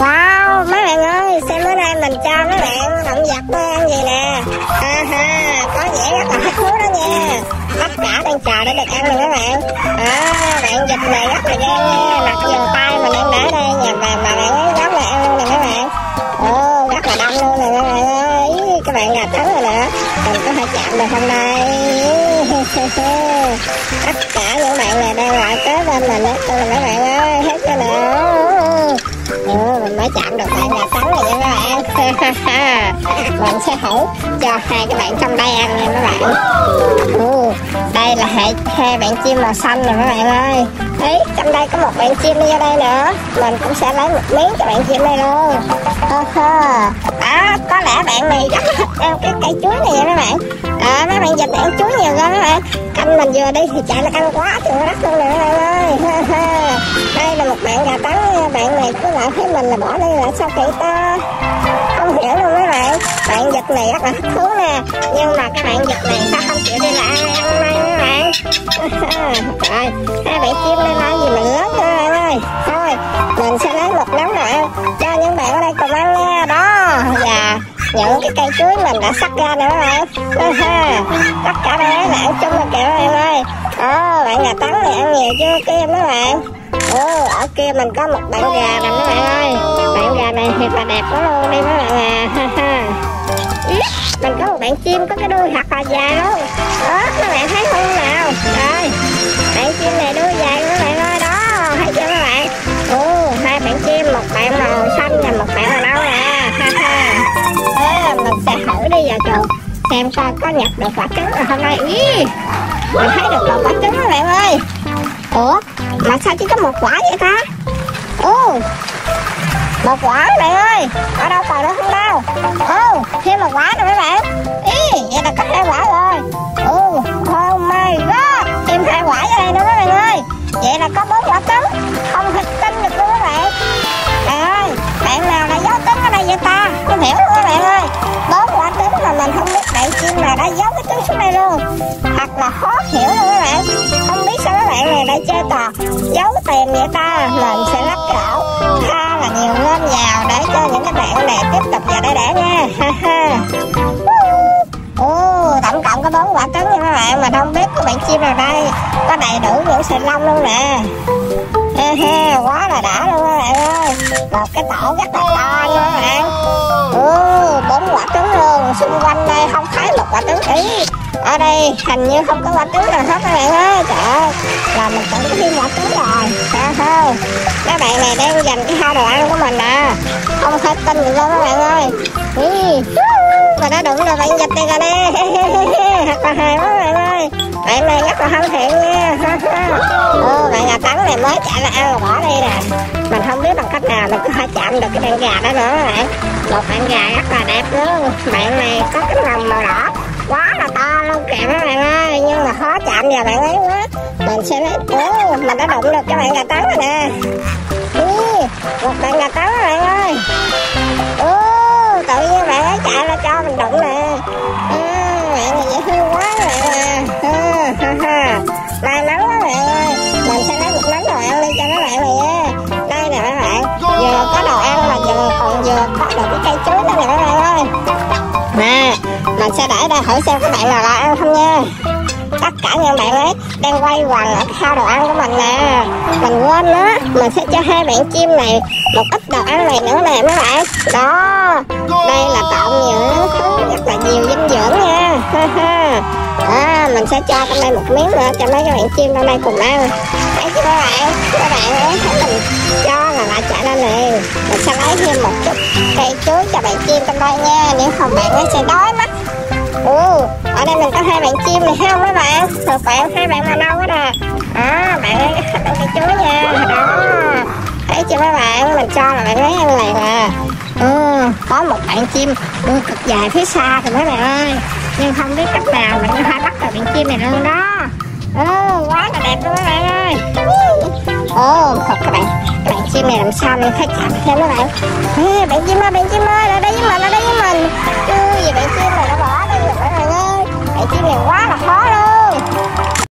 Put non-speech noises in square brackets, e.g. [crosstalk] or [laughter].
Wow, mấy bạn ơi, xem bữa nay mình cho mấy bạn động vật ăn gì nè. Ha ha, có vẻ rất là thích thú đó nha. Tất cả đang chờ để được ăn nè mấy bạn. À, bạn vịt này rất là gan nha, mặc dù tay mình đang để đây nhà mà mà bạn ấy dám là ăn luôn nè mấy bạn. Ồ, rất là đông luôn nè mấy bạn ơi. Các bạn gặp trắng rồi nè, mình có thể chạm được hôm nay. [laughs] Tất cả những bạn này đang lại kế bên mình hết rồi mấy bạn ơi, mình sẽ thử cho hai cái bạn trong đây ăn nha các bạn. Ừ, đây là hai, hai bạn chim màu xanh nè các bạn ơi. Ấy trong đây có một bạn chim đi ra đây nữa. Mình cũng sẽ lấy một miếng cho bạn chim đây luôn. Ờ, à, có lẽ bạn này rất [laughs] thích ăn cái cây chuối này nha các bạn. À, mấy bạn dịch ăn chuối nhiều quá các bạn. Canh mình vừa đi thì chạy nó ăn quá trời đất luôn nè mấy bạn ơi. Đây là một bạn gà trắng bạn này cứ lại thấy mình là bỏ đi là sao kỹ ta? Không hiểu luôn bạn bạn này rất là thích thú nè. Nhưng mà các bạn giật này sao không chịu đi lại ăn nay các bạn? [laughs] Rồi hai bạn chim lên ăn gì nữa bạn ơi? Thôi mình sẽ lấy một nắm nè cho những bạn ở đây cùng ăn nha đó. Và những cái cây chuối mình đã sắc ra nè các bạn tất cả mấy bạn ăn chung là kẹo em ơi. Ồ bạn gà trắng này ăn nhiều chưa kia mấy bạn. Ồ, ở kia mình có một bạn gà nè mấy bạn ơi. Bạn gà này thiệt là đẹp quá luôn đi mấy bạn à. Mình có một bạn chim có cái đuôi thật là dài luôn Đó, các bạn thấy không nào. Đây, bạn chim này đuôi dài các bạn ơi Đó, thấy chưa các bạn? Ồ, hai bạn chim, một bạn màu xanh và một bạn màu nâu à, nè Đó, mình sẽ thử đi vào trường Xem coi có nhặt được quả trứng rồi hôm nay Ý, Mình thấy được một quả trứng các bạn ơi. Ủa mà sao chỉ có một quả vậy ta? Ồ một quả bạn ơi. Ở đâu còn nữa không đâu. Ồ thêm một quả nữa mấy bạn. Ý, vậy là có hai quả rồi. Ô oh my god. Thêm hai quả ở đây nữa mấy bạn ơi. Vậy là có bốn quả trứng. Không thể tin được luôn các bạn. Bạn ơi Bạn nào là dấu trứng ở đây vậy ta? Không hiểu luôn các bạn. Tiền nghĩa ta mình sẽ lắc gạo tha là nhiều lên vào để cho những cái bạn này tiếp tục vào đây đẻ nha. Ồ, tổng cộng có bốn quả trứng nha các bạn mà không biết các bạn chim nào đây. Có đầy đủ những sợi lông luôn nè. He he quá là đã luôn các bạn ơi. Một cái tổ rất là to nha các bạn. Ồ bốn quả trứng luôn. Xung quanh đây không thấy một quả trứng. Ý ở đây hình như không có quả trứng nào hết các bạn ơi. Trời là mình cũng có đi nhập trứng rồi sao không. Các bạn này đang dành cái hai đồ ăn của mình à. Không thể tin được đâu các bạn ơi. Và mà đã đụng là bạn nhập này rồi nè. Thật là hài quá các bạn ơi. Bạn này rất là thân thiện nha. Ô, bạn gà trắng này mới chạy là ăn là bỏ đi nè. Mình không biết bằng cách nào mình có thể chạm được cái bạn gà đó nữa các bạn. Một bạn gà rất là đẹp luôn. Bạn này có cái lòng màu đỏ. Quá là to luôn kìa các bạn ơi nhưng mà khó chạm vào bạn ấy quá. Mình sẽ lấy ố mình đã đụng được cái bạn gà tấn rồi nè. Ý, một bạn gà tấn các bạn ơi. Ô tự nhiên bạn ấy chạy ra cho mình đụng nè. À, bạn này dễ thương quá các bạn à ha ha ha. May mắn quá bạn ơi. Mình sẽ lấy một nắng đồ ăn đi cho các bạn này nha đây nè các bạn vừa có đồ ăn mà vừa còn vừa có được cái cây chuối đó nè các bạn ơi. Nè mình sẽ để đây thử xem các bạn nào là ăn không nha tất cả những bạn ấy đang quay quần ở cái kho đồ ăn của mình nè. Mình quên đó mình sẽ cho hai bạn chim này một ít đồ ăn này nữa nè mấy bạn đó đây là trộn những thứ rất là nhiều dinh dưỡng nha. À, mình sẽ cho trong đây một miếng nữa cho mấy các bạn chim trong đây cùng ăn. Thấy chưa các bạn các bạn ấy thấy mình cho là lại trả ra liền. Mình sẽ lấy thêm một chút cây chuối cho bạn chim trong đây nha nếu không bạn ấy sẽ đói mất. Ồ, ở đây mình có hai bạn chim này không các bạn? Một bạn hai bạn màu nâu đó nè. Đó bạn ấy bạn cây chuối nha. Đó. Thấy chưa các bạn mình cho là bạn ấy ăn liền à. Ừ, có một bạn chim đuôi cực dài phía xa thì mấy bạn ơi. Nhưng không biết cách nào mình có thể bắt được bạn chim này luôn đó. Ừ, quá là đẹp luôn các bạn ơi. Ồ thật các bạn. Các bạn chim này làm sao mình phải chạm thêm các bạn? Ê, bạn chim ơi bạn chim ơi lại đây với mình lại đây với mình. Ừ, vậy bạn chim này nó này quá là khó luôn.